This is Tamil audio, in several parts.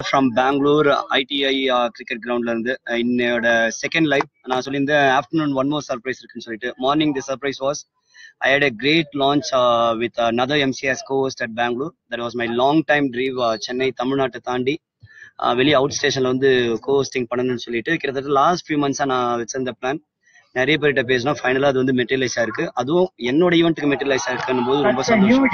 ஃப்ரம் பெங்களூர் ஐடிஐ கிரிக்கெட் கிரவுண்ட்ல இருந்து என்னோட செகண்ட் லைஃப் நான் சொல்லியிருந்தேன் ஆஃப்டர்நூன் ஒன் மோர் சர்ப்ரைஸ் இருக்குன்னு சொல்லிட்டு. Morning the surprise was I had a great launch with another MCs host at Bangalore that was my long time drive Chennai தமிழ்நாட்டை தாண்டி வெளியே அவுட் ஸ்டேஷன்ல வந்து கோஸ்டிங் பண்ணணும்னு சொல்லிட்டு கிட்டத்தட்ட லாஸ்ட் ஃபியூ மந்த்ஸாக நான் வச்சிருந்த பிளான் நிறைய பேர்கிட்ட பேசினா ஃபைனலா அது வந்து மெட்டீரியலைஸ் ஆயிருக்கு அதுவும் என்னோட ஈவெண்ட்டுக்கு மெட்டீரியலைஸ் ஆயிருக்குன்னு போது ரொம்ப சந்தோஷம்.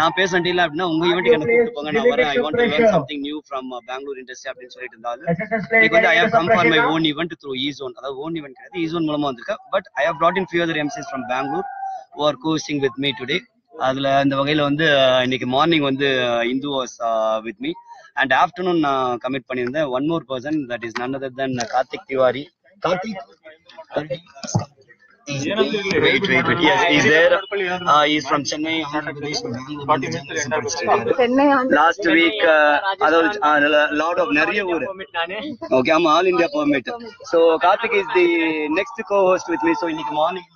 நான் பேச வேண்டியல அப்படின்னா உங்க ஈவெண்ட்டுக்கு என்ன கூப்பிட்டு போங்க நான் வரேன். I want to something new from Bangalore industry அப்படின்னு சொல்லிட்டு இருந்தாலும் இன்னைக்கு வந்து I have come for my own event through E zone அதாவது ஓன் ஈவெண்ட் கிடையாது ஈ ஜோன் மூலமா வந்திருக்கேன். But I have brought in few other MCs from Bangalore who are coaching with me today. அதுல இந்த வகையில வந்து அஹ், இன்னைக்கு மார்னிங் வந்து Indu was with me and afternoon நான் கமிட் பண்ணியிருந்தேன். One more person that is none other than Karthik Tiwari Karthik Wait, wait, wait. Yes, he's there. Uh, he's from Chennai. Chennai last week அதாவது லார்ட் ஆஃப் நிறைய ஊர் ஓகே ஆமா all India permit so Karthik is the next co host with me so இன்னைக்கு மார்னிங்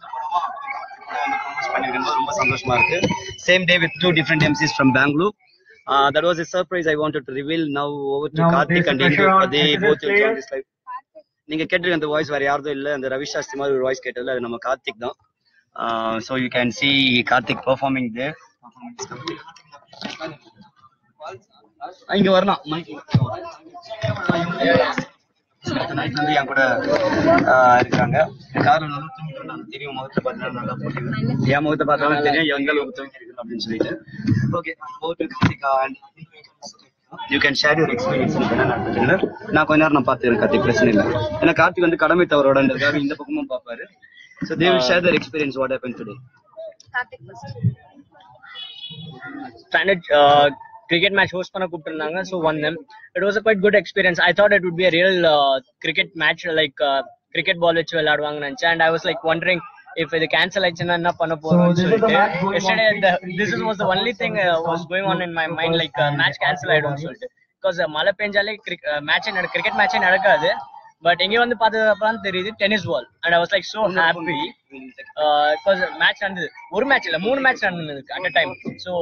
ரொம்ப சந்தோஷமா இருக்கு same day with two different MCs from Bangalore that was a surprise i wanted to reveal now over to Now Karthik this and is Indu Sharon, they this is both will join Shreyas. this live நீங்க கேட்டிருக்க அந்த வாய்ஸ் வேற யாரும் இல்லை. அந்த ரவி சாஸ்திரி மாதிரி ஒரு வாய்ஸ் கேட்டதுல அது நம்ம கார்த்திக் தான். So you can see Karthik performing there இங்க வரலாம். நைட் வந்து என் கூட இருக்காங்க. காரணம் நல்லா தூங்கிட்டு இருந்தாங்க. தெரியும். முகத்தை பார்த்தா நல்லா புரியும். என் முகத்தை பார்த்தாலும் தெரியும். எந்த அளவுக்கு தூங்கி இருக்கு அப்படின்னு சொல்லிட்டு. Okay you can share your experience நான் கொஞ்ச நேரம் நான் பார்த்துக்கிறேன் கார்த்திக் பிரச்சனை இல்லை. ஏன்னா கார்த்திக் வந்து கடமை தவறோடன்றதுக்காக இந்த பக்கமும் பார்ப்பாரு. So they will share their experience what happen today. Standard cricket match host பண்ண கூப்பிட்டுருந்தாங்க so one it was a quite good experience I thought it would be a real uh, cricket match like uh, cricket ball வச்சு விளையாடுவாங்கன்னு நினைச்சேன். And I was like wondering if இது கேன்சல் ஆயிடுச்சுன்னா என்ன பண்ண போறோம்னு சொல்லிட்டு. yesterday the, this is was the only thing uh, was going on in my mind like uh, match cancel ஆயிடும்னு சொல்லிட்டு. பிகாஸ் மழை பெஞ்சாலே மேட்ச் கிரிக்கெட் மேட்சே நடக்காது. பட் இங்க வந்து பார்த்ததுக்கப்புறம் தெரியுது tennis ball and I was like so happy because match நடந்தது. ஒரு மேட்ச் இல்ல மூணு மேட்ச் நடந்தது அட் அ டைம் ஸோ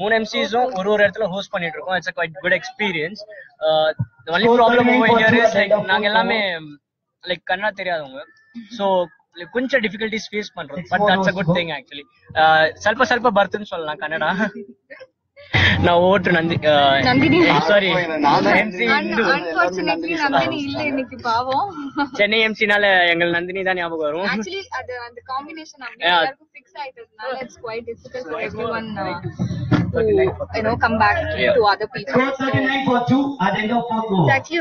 மூணு எம்சிஸும் ஒரு ஒரு இடத்துல ஹோஸ்ட் பண்ணிட்டு இருக்கோம். It's quite good experience only problem நாங்க எல்லாமே லைக் கண்ணா தெரியாதவங்க. ஸோ கொஞ்சம் ಡಿಫಿಕಲ್ಟೀಸ್ ಫೇಸ್ பண்றோம் but that's a good thing actually சல்ப ಸ್ವಲ್ಪ ಬರ್ತೀನಿ சொல்லலாம் ಕನ್ನಡ நான் ஓட்டு நந்தி uh, சாரி சென்னை எம்சினால எங்கள் நந்தினி தான் ஞாபகம் வரும்.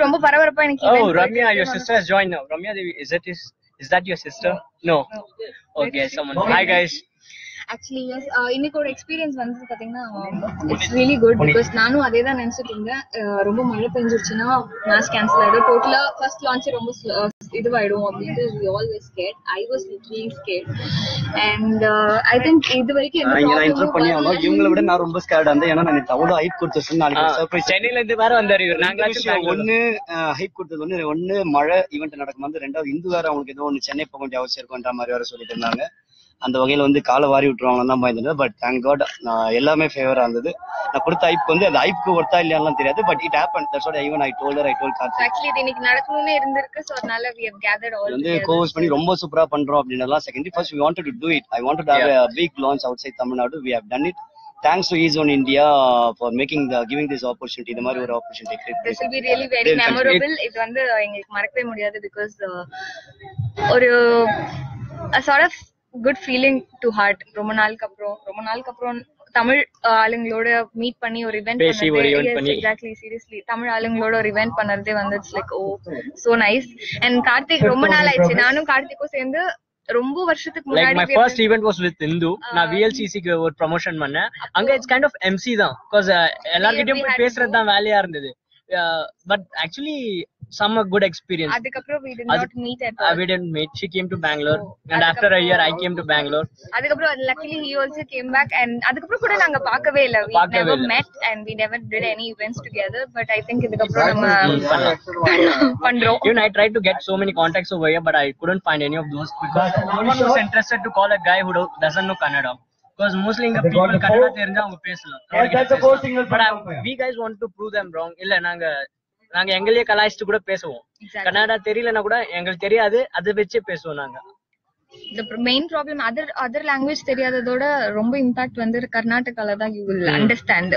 ரொம்ப பரபரப்பா எனக்கு Ramya your sister join Ramya Devi is it is is that your sister? No. Okay, someone. Hi guys. Actually yes இன்னைக்கு ஒரு எக்ஸ்பீரியன்ஸ் வந்து பாத்தீங்கன்னா இட்ஸ் ரியலி குட் பிகாஸ் நானும் அதே தான் நினைச்சிட்டு இருந்தேன். ரொம்ப மழை பெஞ்சிருச்சுன்னா மேட்ச் கேன்சல் ஆயிடும். டோட்டலா ஃபர்ஸ்ட் லான்ச் ரொம்ப இதுவாயிடும் அப்படின்ட்டு we always scared I was little scared and I think இது வரைக்கும் நான் இன்டர் பண்ணி ஆகணும் இவங்களை விட நான் ரொம்ப ஸ்கேட் இருந்தேன். ஏன்னா நான் அவ்வளவு ஹைப் கொடுத்து நாளைக்கு சென்னையில இருந்து வேற வந்தாரு இவர். பெங்களூர்ல. ஒண்ணு ஹைப் கொடுத்தது வந்து ஒண்ணு மழை ஈவெண்ட் நடக்கும் வந்து ரெண்டாவது இந்து வேற அவங்களுக்கு ஏதோ ஒண்ணு சென்னை போக வேண்டிய அவசியம் இருக்குன்ற மாதிரி வேற சொல்லிட்டு இருந்தாங்க. அந்த வகையில வந்து காலை வாரி விட்டுருவாங்க தான் பயந்துட்டு பட் தேங்க் காட் எல்லாமே ஃபேவரா இருந்தது. நான் கொடுத்த ஐப் வந்து அந்த ஐப்க்கு ஒர்த்தா இல்லையாலாம் தெரியாது. But it happen that's what even I told her I told Karthik actually இது இன்னைக்கு நடக்கணும்னு இருந்திருக்கு. ஸோ அதனால வி ஹவ் கேதர்ட் ஆல் வந்து கோவஸ் பண்ணி ரொம்ப சூப்பரா பண்றோம் அப்படின்றலாம் second first we wanted to do it I wanted have a big launch outside Tamil Nadu we have done it. Thanks to Ease on India for making the giving this opportunity. இந்த மாதிரி ஒரு opportunity create this will be really very. Memorable இது வந்து எங்களுக்கு மறக்கவே முடியாது பிகாஸ் ஒரு sort of good feeling to heart ரொம்ப நாளுக்கு அப்புறம் ரொம்ப நாளுக்கு அப்புறம் தமிழ் ஆளுங்களோட மீட் பண்ணி ஒரு event பண்ணி. எக்ஸாக்ட்லி சீரியஸ்லி தமிழ் ஆளுங்களோட ஒரு இவெண்ட் பண்ணறதே வந்து it's like oh so nice and Karthik ரொம்ப நாள் ஆயிடுச்சு. நானும் கார்த்திக்கும் சேர்ந்து ரொம்ப வருஷத்துக்கு முன்னாடி my first event was with Indu நான் விஎல்சிசிக்கு ஒரு ப்ரமோஷன் பண்ணேன். அங்க இட்ஸ் கைண்ட் ஆஃப் எம்சி தான். பிகாஸ் எல்லார்கிட்டயும் போய் பேசுறது தான் வேலையா இருந்தது. But actually some good experience அதுக்கப்புறம் we did அது- not meet at I all didn't meet. She came to Bangalore, and after a year, I came to Bangalore. அதுக்கப்புறம் luckily he also came back and அதுக்கப்புறம் கூட நாங்க பார்க்கவே இல்ல we பார்க்கவே never இல்ல. met and we never did any events together but I think இதுக்கப்புறம் நம்ம ம், பண்ணலாம். பண்றோம் Even I tried to get so many contacts over here, but I couldn't find any of those because no one was interested to call a guy who do- doesn't know Kannada. Because mostly இங்க people கன்னடா தெரிஞ்சா அவங்க பேசலாம் Yeah, that's the four single but point umpire. we guys want to prove them wrong இல்ல நாங்க நாங்க எங்களையே கலாய்ச்சிட்டு கூட பேசுவோம். கன்னடா தெரியலனா கூட எங்களுக்கு தெரியாது அதை வச்சே பேசுவோம் நாங்க the main problem other other language தெரியாததோட ரொம்ப இம்பாக்ட் வந்து கர்நாடகால தான் you will understand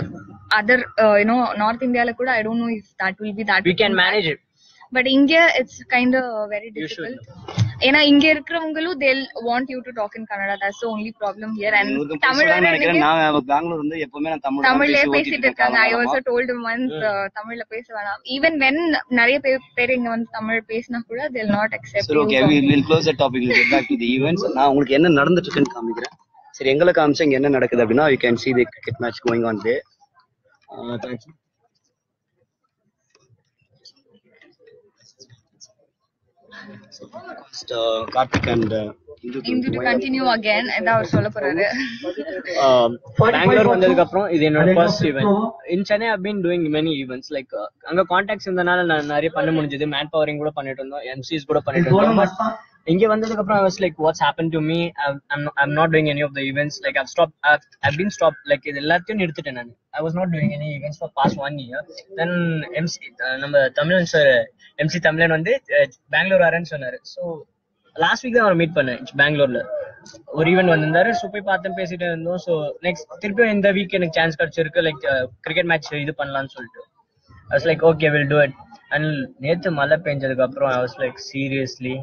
other uh, you know north இந்தியால கூட i don't know if that will be that we can manage it but india it's kind of very You should. difficult ஏன்னா இங்க இருக்கிறவங்களும் you to talk in kannada. That's the only problem here. And இவருக்கு தமிழ் நான் பெங்களூர் வந்து எப்பவுமே நான் தமிழ் தமிழ்லயே பேசி பேசிட்டு இருக்காங்க. ஐ ஆல்சோ டோல்டு ஒன்ஸ் தமிழ்ல பேச வேணாம். ஈவன் வென் நிறைய பேர் பேர் இங்க வந்து தமிழ் பேசினா கூட they'll not accept சரி you okay we will close the topic will get back to the events நான் உங்களுக்கு என்ன நடந்துட்டு இருக்குன்னு காமிக்கிறேன். சரி எங்களை காமிச்சா இங்க என்ன நடக்குது அப்படின்னா you can see the cricket match going on there. Uh, thank you Just, Karthik and Indu to Indu to wind up. Continue again இதான் அவர் சொல்ல போறாரு பெங்களூர் வந்ததுக்கு அப்புறம் இது என்னோட first event in Chennai I been doing many like அங்க கான்டாக்ட்ஸ் இருந்தனால நான் நிறைய பண்ண முடிஞ்சது. மேன் பவரிங் கூட பண்ணிட்டு இருந்தோம். எம்சிஸ் கூட பண்ணிட்டு இருந்தோம். இங்க வந்ததுக்கு அப்புறம் was like what's happen to me I'm not doing any of the doing like I've stop I've been stop like இது எல்லாத்தையும் நிறுத்திட்டேன் நான். I was not doing any events for past one year then MC நம்ம தமிழன் சார் எம்சி தமிழன் வந்து பெங்களூர் வரேன்னு சொன்னாரு. ஸோ லாஸ்ட் வீக் தான் அவரை மீட் பண்ணேன் பெங்களூர்ல. ஒரு ஈவெண்ட் வந்திருந்தாரு. ஸோ போய் பார்த்து பேசிட்டு இருந்தோம். ஸோ நெக்ஸ்ட் திருப்பியும் இந்த வீக் எனக்கு சான்ஸ் கிடைச்சிருக்கு. லைக் கிரிக்கெட் மேட்ச் இது பண்ணலாம்னு சொல்லிட்டு. I was like okay we'll and it. நேத்து மழை பெஞ்சதுக்கு அப்புறம் ஐ வாஸ் லைக் சீரியஸ்லி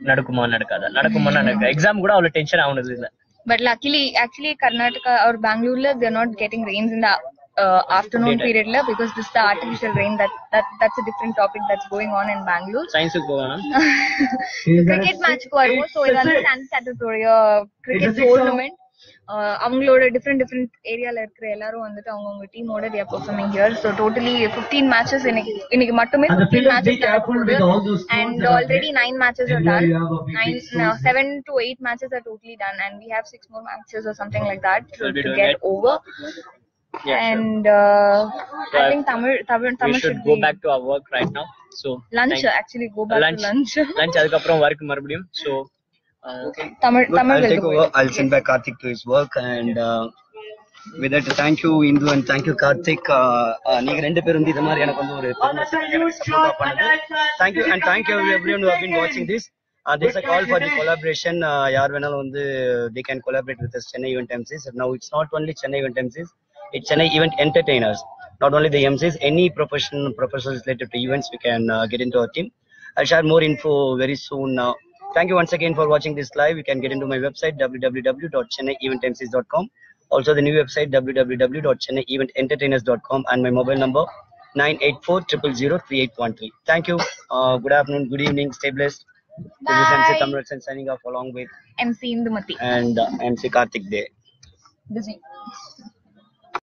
நடக்குமா நடக்காதா நடக்குமா நடக்க எக்ஸாம் கூட அவ்வளவு டென்ஷன் ஆகுனது இல்ல But luckily, actually, Karnataka or Bangalore, they're not getting rains in the uh, afternoon Daytime. period la, because this is the artificial rain. That that that's a different topic that's going on in Bangalore. சயின்ஸுக்கு போகணும் cricket match க்கு வருவோம் ஸோ இது வந்து சன் சாட்டர்டோடைய கிரிக்கெட் டோர்னமெண்ட் அவங்களோட டிஃப்ரெண்ட் டிஃப்ரெண்ட் ஏரியால இருக்கிற எல்லாரும் வந்துட்டு அவங்கவுங்க டீமோட they are performing here so totally 15 matches இன்னைக்கு இன்னைக்கு மட்டுமே And the 15 fielders matches be careful with all those stones and that are already there. nine matches are And here done you have a big, nine big no, stones. seven to eight matches are totally done and we have six more matches or something like that to, We'll be to doing get it. over Yeah, sure. and uh, So I I- think Tamil Tamil we Tamil should should go be back to our work right now so lunch actually go back lunch to lunch lunch அதுக்கப்புறம் ஒர்க் மறுபடியும் so uh, Tamil Good, Tamil I'll will take do over. it. I'll send back Karthik to his work and uh, with that thank you Indu and thank you Karthik uh, uh, நீங்க ரெண்டு பேரும் வந்து இது மாதிரி எனக்கு வந்து ஒரு support பண்ணது thank you and thank you everyone who have been watching this uh, there's a call for the collaboration uh, யார் வேணாலும் வந்து they can collaborate with us Chennai Event MCs now it's not only Chennai Event MCs it's Chennai Event Entertainers not only the MCs any profession professionals related to events we can uh, get into our team I'll share more info very soon now Thank you once again for watching this live. You can get into my website www.chennaieventmcs.com. Also the new website www.chennaievent-entertainers.com and my mobile number 984 Thank you. Uh, good afternoon, good evening, stay blessed. This is MC Bye. Tamarasan signing off along with MC Indumati. and uh, MC Karthik Day. Busy.